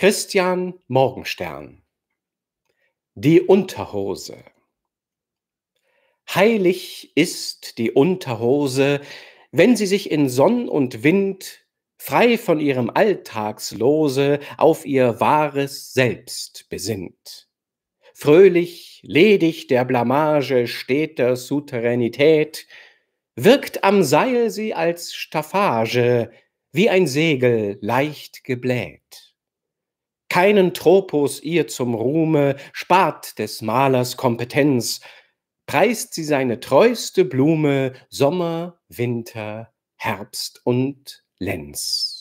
Christian Morgenstern Die Unterhose Heilig ist die Unterhose, wenn sie sich in Sonn und Wind frei von ihrem Alltagslose auf ihr wahres Selbst besinnt. Fröhlich, ledig der Blamage steter Souteränität, wirkt am Seil sie als Staffage, wie ein Segel leicht gebläht. Keinen Tropos ihr zum Ruhme spart des Malers Kompetenz, preist sie seine treuste Blume Sommer, Winter, Herbst und Lenz.